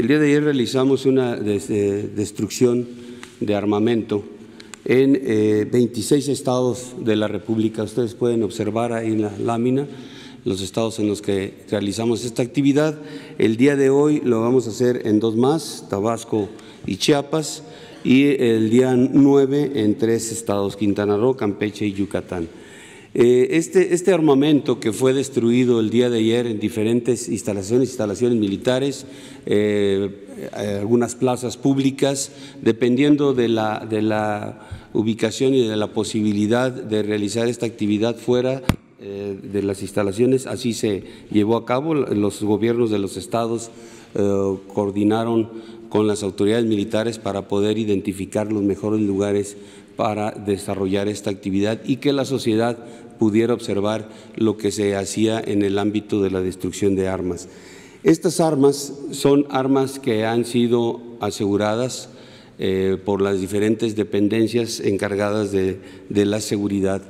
El día de ayer realizamos una destrucción de armamento en 26 estados de la República. Ustedes pueden observar ahí en la lámina los estados en los que realizamos esta actividad. El día de hoy lo vamos a hacer en dos más, Tabasco y Chiapas, y el día 9 en tres estados, Quintana Roo, Campeche y Yucatán. Eh, este, este, armamento que fue destruido el día de ayer en diferentes instalaciones, instalaciones militares, eh, algunas plazas públicas, dependiendo de la, de la ubicación y de la posibilidad de realizar esta actividad fuera eh, de las instalaciones, así se llevó a cabo. Los gobiernos de los estados eh, coordinaron con las autoridades militares para poder identificar los mejores lugares para desarrollar esta actividad y que la sociedad pudiera observar lo que se hacía en el ámbito de la destrucción de armas. Estas armas son armas que han sido aseguradas eh, por las diferentes dependencias encargadas de, la seguridad.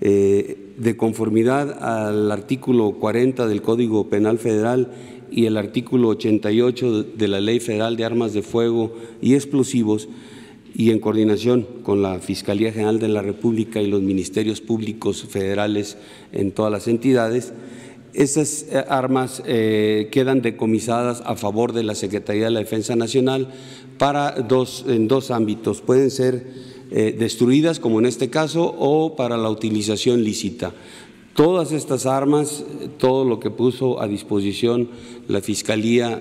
Eh, de conformidad al artículo 40 del Código Penal Federal y el artículo 88 de la Ley Federal de Armas de Fuego y Explosivos, y en coordinación con la Fiscalía General de la República y los ministerios públicos federales en todas las entidades, esas eh, armas eh, quedan decomisadas a favor de la Secretaría de la Defensa Nacional para dos, en dos ámbitos. Pueden ser eh, destruidas, como en este caso, o para la utilización lícita. Todas estas armas, todo lo que puso a disposición la Fiscalía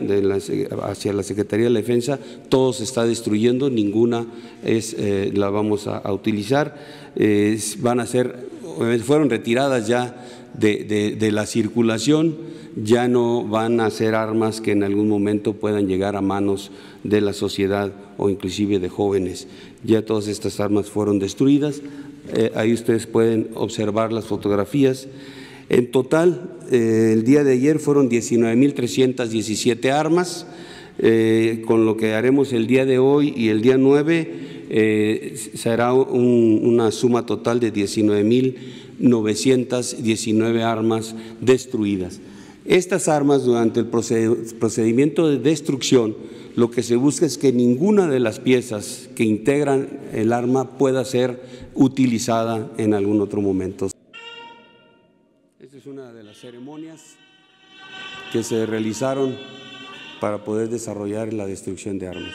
hacia la Secretaría de la Defensa, todo se está destruyendo, ninguna es, eh, la vamos a, utilizar. van a ser, fueron retiradas ya de, la circulación, ya no van a ser armas que en algún momento puedan llegar a manos de la sociedad o inclusive de jóvenes. Ya todas estas armas fueron destruidas. Eh, ahí ustedes pueden observar las fotografías. En total, eh, el día de ayer fueron 19.317 armas. Eh, con lo que haremos el día de hoy y el día 9 será una suma total de 19.919 armas destruidas. Estas armas durante el procedimiento de destrucción lo que se busca es que ninguna de las piezas que integran el arma pueda ser utilizada en algún otro momento. Esta es una de las ceremonias que se realizaron para poder desarrollar la destrucción de armas.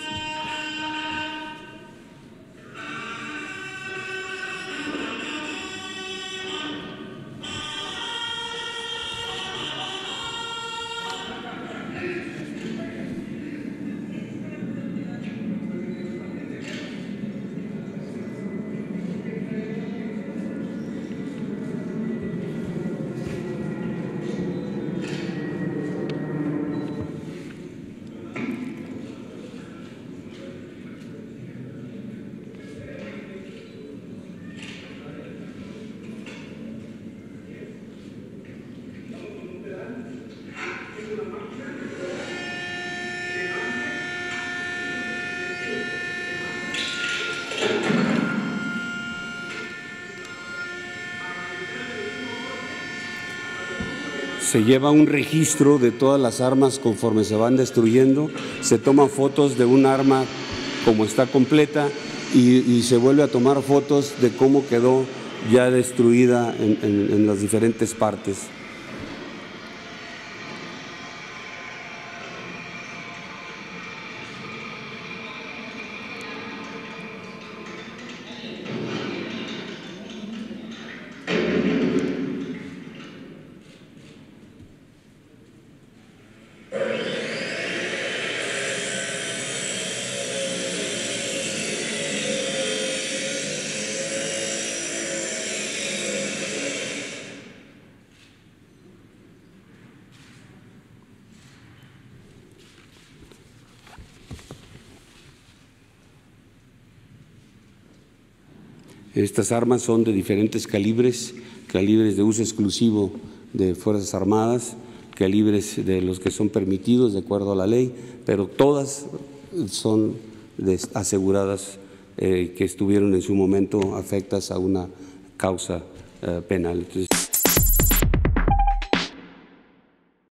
Se lleva un registro de todas las armas conforme se van destruyendo, se toman fotos de un arma como está completa y, se vuelve a tomar fotos de cómo quedó ya destruida en las diferentes partes. Estas armas son de diferentes calibres, calibres de uso exclusivo de Fuerzas Armadas, calibres de los que son permitidos de acuerdo a la ley, pero todas son aseguradas eh, que estuvieron en su momento afectas a una causa eh, penal.